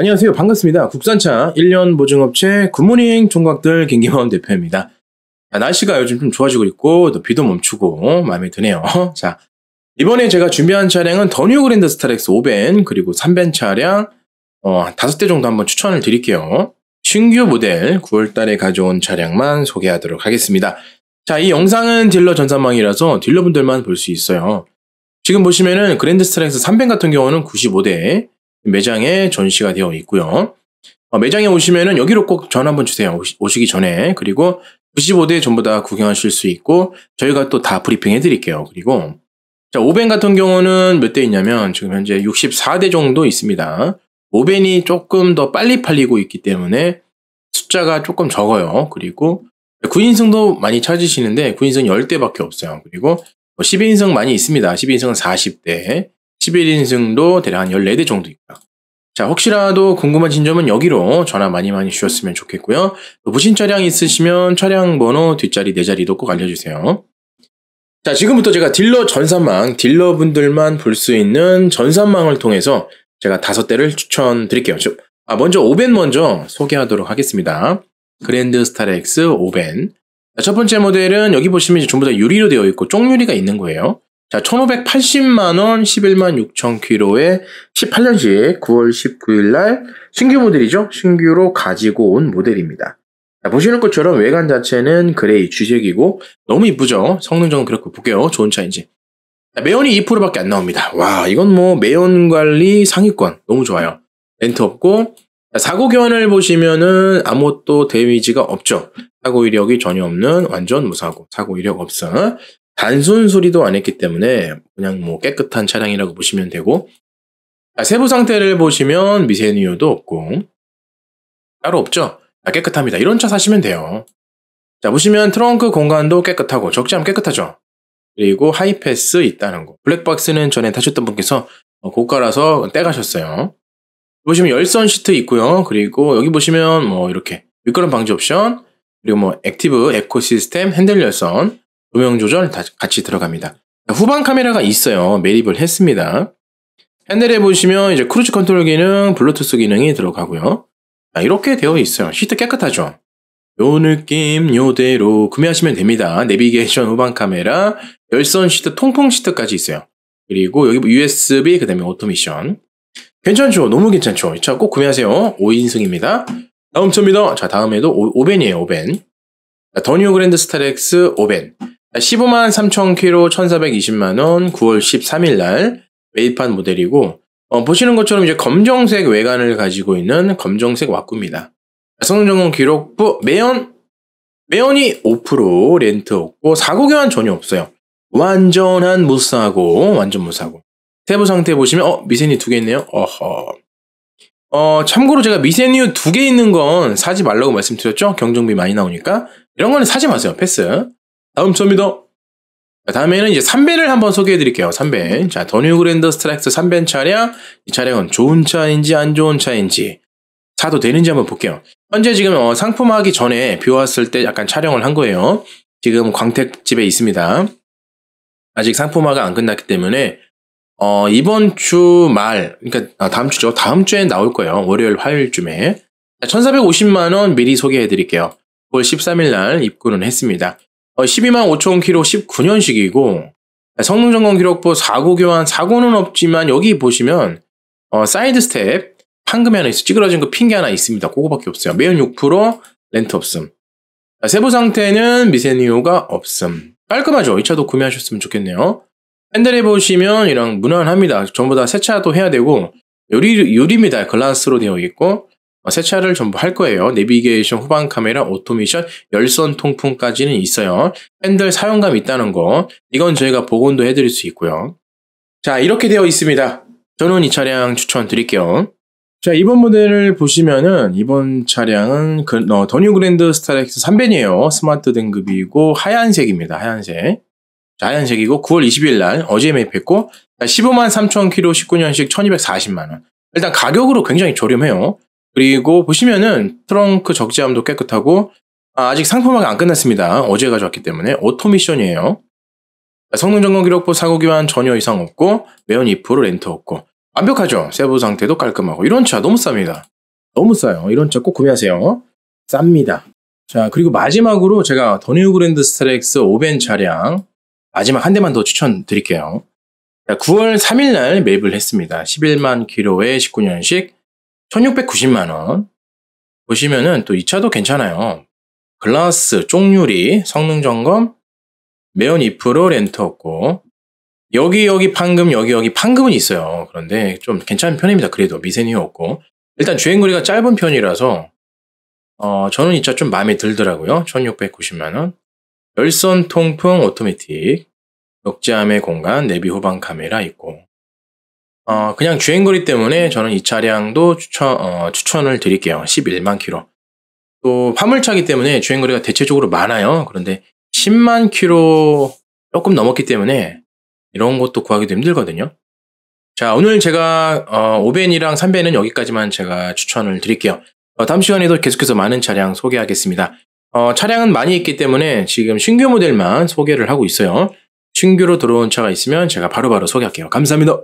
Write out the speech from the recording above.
안녕하세요. 반갑습니다. 국산차 1년 보증업체 굿모닝 총각들 김기범 대표입니다. 자, 날씨가 요즘 좀 좋아지고 있고 또 비도 멈추고 마음에 드네요. 자, 이번에 제가 준비한 차량은 The New 그랜드 스타렉스 5밴 그리고 3밴 차량 어, 5대 정도 한번 추천을 드릴게요. 신규 모델 9월달에 가져온 차량만 소개하도록 하겠습니다. 자, 이 영상은 딜러 전산망이라서 딜러분들만 볼 수 있어요. 지금 보시면은 그랜드 스타렉스 3밴 같은 경우는 95대 매장에 전시가 되어 있고요. 어, 매장에 오시면은 여기로 꼭 전화 한번 주세요. 오시, 기 전에. 그리고 95대 전부 다 구경하실 수 있고 저희가 또 다 브리핑 해드릴게요. 그리고 자, 5밴 같은 경우는 몇 대 있냐면 지금 현재 64대 정도 있습니다. 5밴이 조금 더 빨리 팔리고 있기 때문에 숫자가 조금 적어요. 그리고 9인승도 많이 찾으시는데 9인승 10대밖에 없어요. 그리고 12인승 많이 있습니다. 12인승은 40대, 11인승도 대략 한 14대 정도 있고요. 자, 혹시라도 궁금하신 점은 여기로 전화 많이 많이 주셨으면 좋겠고요. 또 보신 차량 있으시면 차량 번호 뒷자리, 네 자리도 꼭 알려주세요. 자, 지금부터 제가 딜러 전산망, 딜러분들만 볼 수 있는 전산망을 통해서 제가 다섯 대를 추천드릴게요. 아, 먼저 5밴 먼저 소개하도록 하겠습니다. 그랜드 스타렉스 5밴. 첫 번째 모델은 여기 보시면 전부 다 유리로 되어 있고 쪽유리가 있는 거예요. 자, 1580만원, 11만 6천 킬로에 18년식 9월 19일 날 신규 모델이죠. 신규로 가지고 온 모델입니다. 자, 보시는 것처럼 외관 자체는 그레이 쥐색이고 너무 이쁘죠? 성능점검 기록부 볼게요. 좋은 차인지. 자, 매연이 2%밖에 안 나옵니다. 와, 이건 뭐 매연 관리 상위권. 너무 좋아요. 렌트 없고 사고 교환을 보시면은 아무것도 데미지가 없죠. 사고 이력이 전혀 없는 완전 무사고, 사고 이력 없어. 단순 수리도 안 했기 때문에 그냥 뭐 깨끗한 차량이라고 보시면 되고 세부 상태를 보시면 미세누유도 없고 따로 없죠. 깨끗합니다. 이런 차 사시면 돼요. 자 보시면 트렁크 공간도 깨끗하고 적지 않으면 깨끗하죠. 그리고 하이패스 있다는 거. 블랙박스는 전에 타셨던 분께서 고가라서 떼가셨어요. 보시면 열선 시트 있고요. 그리고 여기 보시면 뭐 이렇게 미끄럼 방지 옵션 그리고 뭐 active eco system 핸들 열선 조명 조절 다 같이 들어갑니다. 후방 카메라가 있어요. 매립을 했습니다. 핸들에 보시면 이제 cruise control 기능, 블루투스 기능이 들어가고요. 자, 이렇게 되어 있어요. 시트 깨끗하죠? 요 느낌 요대로 구매하시면 됩니다. 내비게이션 후방 카메라, 열선 시트, 통풍 시트까지 있어요. 그리고 여기 USB, 그 다음에 auto mission. 괜찮죠? 너무 괜찮죠? 이 차 꼭 구매하세요. 5인승입니다. 다음 차입니다. 자, 다음에도 5, 밴이에요 5밴. 더뉴 그랜드 스타렉스 5밴. 15만 3천 킬로 1420만 원 9월 13일 날 매입한 모델이고 어, 보시는 것처럼 이제 검정색 외관을 가지고 있는 검정색 와꾸입니다. 성능점검 기록부 매연 매연이 5% 렌트 없고 사고 교환 전혀 없어요. 완전한 무사고 완전 무사고 세부 상태 보시면 어 미세누유 두 개 있네요. 어허. 어 참고로 제가 미세누유 두개 있는 건 사지 말라고 말씀드렸죠. 경정비 많이 나오니까 이런 거는 사지 마세요. 패스. 다음 차입니다. 다음에는 이제 3밴을 한번 소개해 드릴게요. 3밴. 자, 더뉴 그랜드 스타렉스 3밴 차량. 이 차량은 좋은 차인지 안 좋은 차인지 사도 되는지 한번 볼게요. 현재 지금 어, 상품하기 전에 비 왔을 때 약간 촬영을 한 거예요. 지금 광택집에 있습니다. 아직 상품화가 안 끝났기 때문에 어, 이번 주 말, 그러니까 아, 다음 주죠. 다음 주에 나올 거예요. 월요일, 화요일쯤에. 1,450만 원 미리 소개해 드릴게요. 9월 13일 날 입고는 했습니다. 어, 12만 5천 킬로 19년식이고 성능 점검 기록부 사고 교환 사고는 없지만 여기 보시면 어, side step 판금이 하나 있어 찌그러진 거 핀 게 하나 있습니다. 그거밖에 없어요. 매연 6% 렌트 없음. 세부 상태는 미세누유가 없음. 깔끔하죠? 이 차도 구매하셨으면 좋겠네요. 핸들에 보시면 이랑 무난합니다. 전부 다 세차도 해야 되고 유리, 유리입니다. 글라스로 되어 있고 어, 세차를 전부 할 거예요. 내비게이션, 후방 카메라, auto mission, 열선 통풍까지는 있어요. 핸들 사용감 있다는 거. 이건 저희가 복원도 해드릴 수 있고요. 자, 이렇게 되어 있습니다. 저는 이 차량 추천드릴게요. 자, 이번 모델을 보시면은 이번 차량은 그, 어, 더뉴 그랜드 스타렉스 3밴이에요. 스마트 등급이고 하얀색입니다. 하얀색. 자, 하얀색이고 9월 20일 날 어제 매입했고 15만 3천 킬로 19년식 1240만 원. 일단 가격으로 굉장히 저렴해요. 그리고 보시면은 트렁크 적재함도 깨끗하고 아, 직 상품화가 안 끝났습니다. 어제 가져왔기 때문에 auto mission이에요. 성능 점검 기록부 사고 교환 전혀 이상 없고 매연 2% 렌트 없고 완벽하죠. 세부 상태도 깔끔하고 이런 차 너무 쌉니다. 너무 싸요. 이런 차 꼭 구매하세요. 쌉니다. 자 그리고 마지막으로 제가 더뉴 그랜드 스타렉스 오밴 차량 마지막 한 대만 더 추천드릴게요. 9월 3일 날 매입을 했습니다. 11만 킬로에 19년식 1690만 원. 보시면은 또 이 차도 괜찮아요. 글라스, 쪽유리, 성능 점검, 매연 2% 렌트 없고 여기 여기 판금 여기 여기 판금은 있어요. 그런데 좀 괜찮은 편입니다. 그래도 미세누유 없고 일단 주행거리가 짧은 편이라서 어, 저는 이 차 좀 마음에 들더라고요. 1690만 원. 열선 통풍 오토매틱 적재함의 공간 내비 후방 카메라 있고 어, 그냥 주행거리 때문에 저는 이 차량도 추천, 어, 추천을 드릴게요. 11만 킬로. 또 화물차기 때문에 주행거리가 대체적으로 많아요. 그런데 10만 킬로 조금 넘었기 때문에 이런 것도 구하기도 힘들거든요. 자, 오늘 제가 어, 5벤이랑 3벤은 여기까지만 제가 추천을 드릴게요. 어, 다음 시간에도 계속해서 많은 차량 소개하겠습니다. 어, 차량은 많이 있기 때문에 지금 신규 모델만 소개를 하고 있어요. 신규로 들어온 차가 있으면 제가 바로바로 바로 소개할게요. 감사합니다.